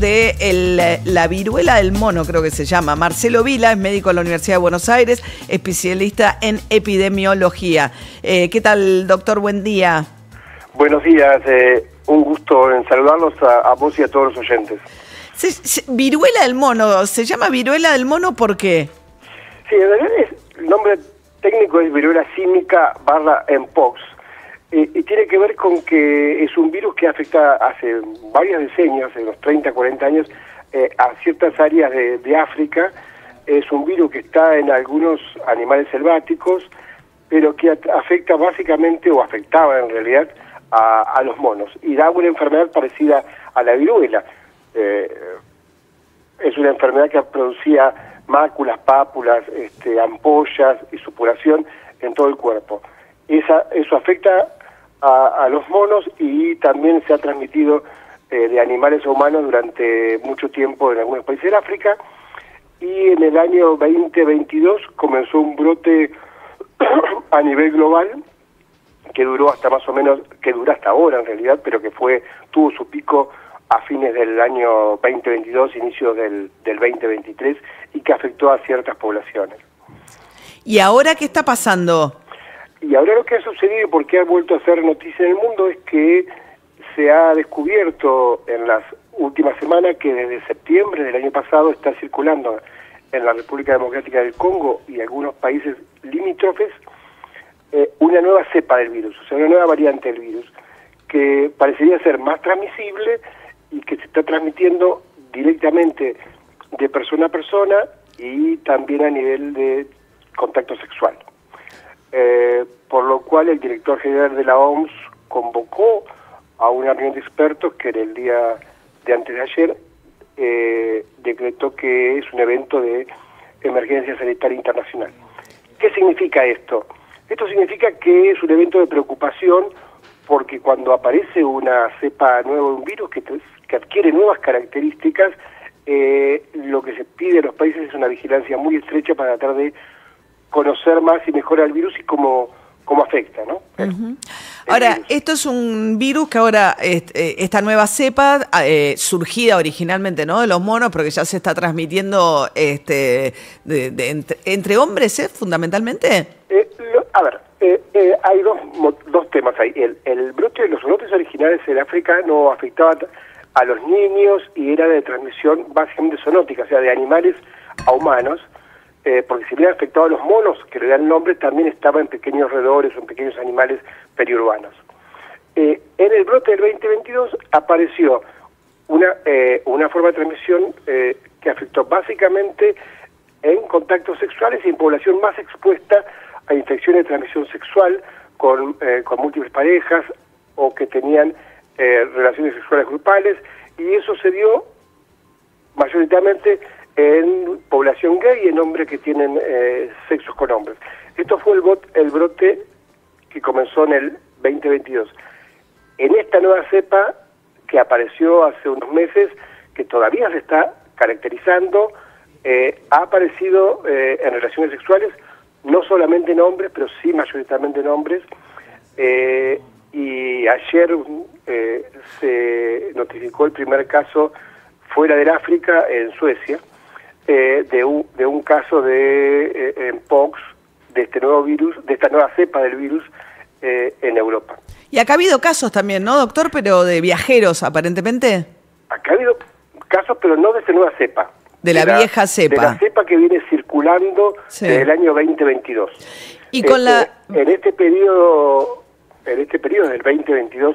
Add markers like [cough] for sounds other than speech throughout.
de el- la viruela del mono, creo que se llama. Marcelo Vila es médico de la Universidad de Buenos Aires, especialista en epidemiología. Eh, ¿Qué tal, doctor? Buen día. Buenos días, eh, un gusto en saludarlos a, a vos y a todos los oyentes. Se- se- viruela del mono, ¿se llama viruela del mono por qué? Sí, en realidad es- el nombre técnico es viruela símica barra Mpox eh, y tiene que ver con que es un virus que afecta hace varios decenios, en los 30, 40 años, eh, a ciertas áreas de, de África. Es un virus que está en algunos animales selváticos, pero que afecta básicamente, o afectaba en realidad, a, a los monos. Y da una enfermedad parecida a la viruela. Eh, es una enfermedad que producía máculas, pápulas, este, ampollas y supuración en todo el cuerpo. Esa, eso afecta a, a los monos y también se ha transmitido eh, de animales a humanos durante mucho tiempo en algunos países de África. Y en el año 2022 comenzó un brote [clears throat] a nivel global que duró hasta más o menos, que dura hasta ahora en realidad, pero que fue tuvo su pico a fines del año 2022, inicio del, del 2023, y que afectó a ciertas poblaciones. ¿Y ahora qué está pasando? Y ahora lo que ha sucedido y por qué ha vuelto a ser noticia en el mundo es que se ha descubierto en las últimas semanas que desde septiembre del año pasado está circulando en la República Democrática del Congo y algunos países limítrofes eh, una nueva cepa del virus, o sea, una nueva variante del virus, que parecería ser más transmisible y que se está transmitiendo directamente de persona a persona y también a nivel de contacto sexual. Eh, por lo cual el director general de la OMS convocó a una reunión de expertos que en el día de antes de ayer eh, decretó que es un evento de emergencia sanitaria internacional. ¿Qué significa esto? Esto significa que es un evento de preocupación porque cuando aparece una cepa nueva de un virus que, adquiere nuevas características, eh, lo que se pide a los países es una vigilancia muy estrecha para tratar de conocer más y mejor al virus y cómo, cómo afecta, ¿no? Ahora, virus. esto es un virus que ahora, est- eh, esta nueva cepa, eh, surgida originalmente ¿no? de los monos, pero que ya se está transmitiendo este, de- de entre, entre hombres, ¿eh? fundamentalmente. Eh, lo- a ver, eh, hay dos, dos temas ahí. El, el brote, los brotes originales en África no afectaban a los niños y era de transmisión básicamente zoonótica, o sea, de animales a humanos, eh, porque si bien afectaba a los monos, que le dan nombre, también estaba en pequeños roedores o en pequeños animales periurbanos. Eh, en el brote del 2022 apareció una, eh, una forma de transmisión eh, que afectó básicamente en contactos sexuales y en población más expuesta a infecciones de transmisión sexual con, eh, con múltiples parejas o que tenían eh, relaciones sexuales grupales y eso se dio mayoritariamente en población gay y en hombres que tienen eh, sexos con hombres. Esto fue el, bot- el brote que comenzó en el 2022. En esta nueva cepa que apareció hace unos meses, que todavía se está caracterizando, eh, ha aparecido eh, en relaciones sexuales, no solamente en hombres, pero sí mayoritariamente en hombres. Eh, y ayer eh, se notificó el primer caso fuera del África, en Suecia, eh, de, un, de un caso de eh, Mpox, de este nuevo virus, de esta nueva cepa del virus eh, en Europa. Y acá ha habido casos también, ¿no, doctor? Pero de viajeros, aparentemente. Acá ha habido casos, pero no de esta nueva cepa. De la vieja cepa. De la cepa que viene circulando Sí. desde el año 2022. Y con la... Este, En este periodo, en este periodo del 2022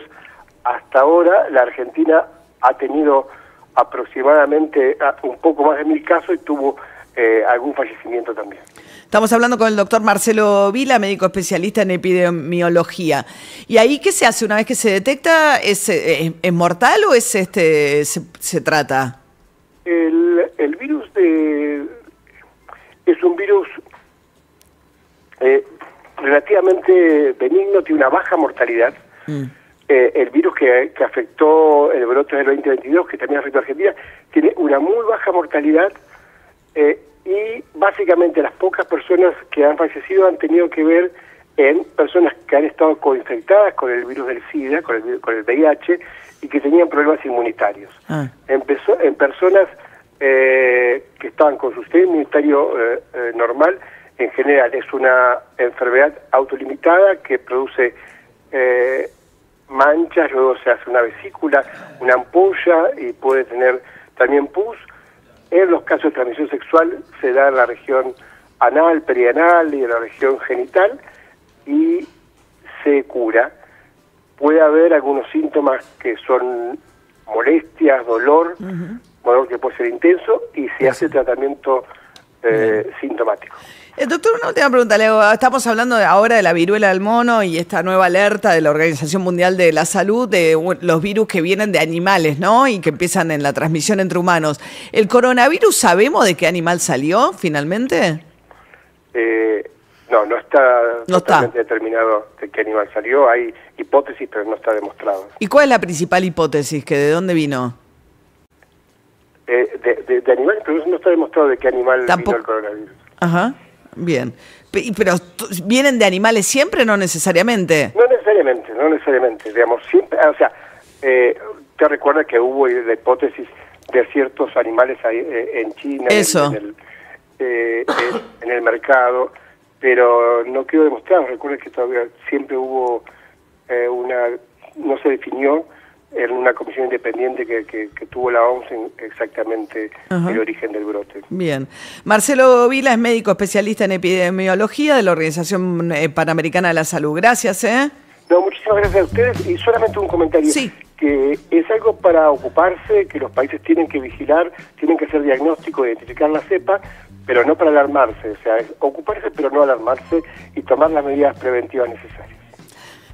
hasta ahora, la Argentina ha tenido aproximadamente un poco más de mil casos y tuvo eh, algún fallecimiento también. Estamos hablando con el doctor Marcelo Vila, médico especialista en epidemiología. ¿Y ahí qué se hace una vez que se detecta? ¿Es, es mortal o es este se, se trata? El, el virus de, es un virus eh, relativamente benigno, tiene una baja mortalidad. Mm. Eh, el virus que, que afectó el brote del 2022, que también afectó a Argentina, tiene una muy baja mortalidad eh, y básicamente las pocas personas que han fallecido han tenido que ver en personas que han estado coinfectadas con el virus del SIDA, con el, con el VIH, y que tenían problemas inmunitarios. Ah. Empezó en personas eh, que estaban con su sistema inmunitario eh, eh, normal, en general es una enfermedad autolimitada que produce eh, manchas, luego se hace una vesícula, una ampolla y puede tener también pus. En los casos de transmisión sexual se da en la región anal, perianal y en la región genital y se cura. Puede haber algunos síntomas que son molestias, dolor, dolor que puede ser intenso y se hace tratamiento eh, sintomático. Eh, doctor, una última pregunta. Estamos hablando ahora de la viruela del mono y esta nueva alerta de la Organización Mundial de la Salud de los virus que vienen de animales, ¿no? Y que empiezan en la transmisión entre humanos. ¿El coronavirus sabemos de qué animal salió finalmente? Eh, no, no está No está. totalmente determinado de qué animal salió. Hay hipótesis, pero no está demostrado. ¿Y cuál es la principal hipótesis? ¿Que ¿De dónde vino? De, de- de animales, pero no está demostrado de qué animal Tampoco- vino el coronavirus. Ajá, bien. Pero vienen de animales siempre, no necesariamente. No necesariamente, no necesariamente. Digamos, siempre, o sea, eh, te recuerda que hubo la hipótesis de ciertos animales ahí, eh, en China, Eso. En, el, eh, en- en el mercado, pero no quedó demostrado. Recuerda que todavía siempre hubo eh, una, no se definió en una comisión independiente que, que- que tuvo la OMS en exactamente Ajá. el origen del brote. Bien. Marcelo Vila es médico especialista en epidemiología de la Organización eh, Panamericana de la Salud. Gracias, ¿eh? No, muchísimas gracias a ustedes y solamente un comentario. Sí. Que es algo para ocuparse, que los países tienen que vigilar, tienen que hacer diagnóstico, identificar la cepa, pero no para alarmarse. O sea, es ocuparse pero no alarmarse y tomar las medidas preventivas necesarias.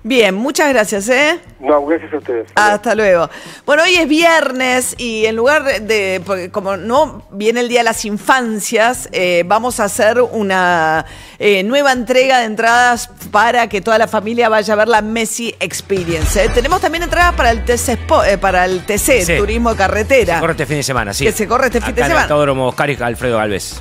Bien, muchas gracias, ¿eh? No, gracias a ustedes. Hasta luego. Bueno, hoy es viernes y en lugar de, porque como no viene el Día de las Infancias, eh, vamos a hacer una eh, nueva entrega de entradas para que toda la familia vaya a ver la Messi Experience. ¿eh? Tenemos también entradas para el TC, Spo- eh, para el TC, Sí. Turismo Carretera. Se corre este fin de semana, sí. Que se corre este fin de Acá en el semana. Autódromo Oscar y Alfredo Galvez.